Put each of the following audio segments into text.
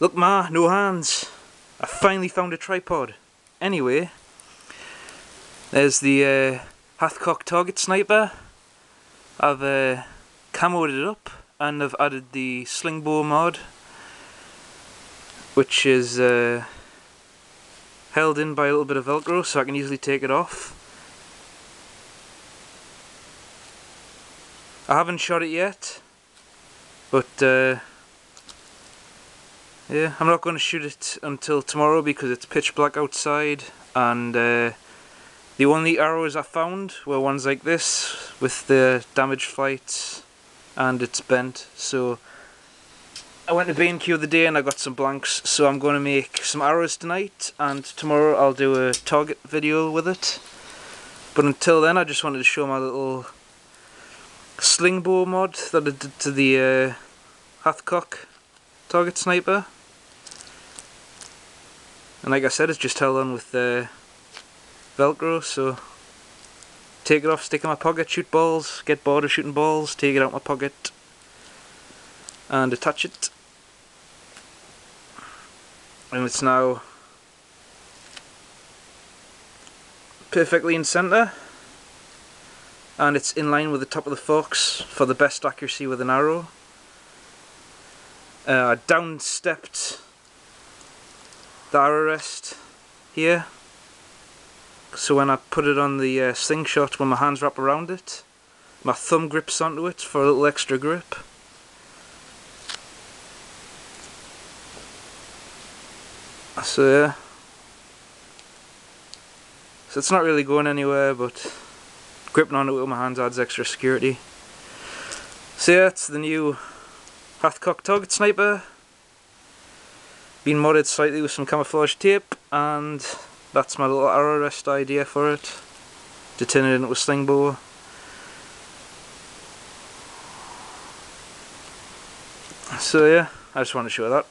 Look ma, no hands. I finally found a tripod. Anyway, there's the uh, Hathcock target sniper. I've uh, camoed it up and I've added the slingbow mod which is uh, held in by a little bit of velcro so I can easily take it off. I haven't shot it yet but uh, yeah, I'm not going to shoot it until tomorrow because it's pitch black outside and uh, the only arrows I found were ones like this with the damaged flights and it's bent. So I went to B&Q the day and I got some blanks. So I'm going to make some arrows tonight and tomorrow I'll do a target video with it. But until then I just wanted to show my little slingbow mod that I did to the uh, Hathcock target sniper and like I said, it's just held on with the Velcro, so take it off, stick it in my pocket, shoot balls, get bored of shooting balls, take it out my pocket and attach it. And it's now perfectly in centre and it's in line with the top of the forks for the best accuracy with an arrow. Uh, down stepped the arrow rest here? So when I put it on the uh, slingshot when my hands wrap around it my thumb grips onto it for a little extra grip. So yeah. So it's not really going anywhere but gripping onto it with my hands adds extra security. So yeah it's the new Hathcock target sniper been modded slightly with some camouflage tape and that's my little arrow rest idea for it. To turn it into a sling bow. So yeah I just want to show that.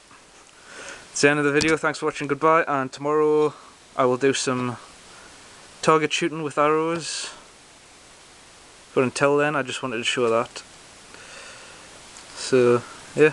It's the end of the video. Thanks for watching. Goodbye. And tomorrow I will do some target shooting with arrows. But until then I just wanted to show that. So yeah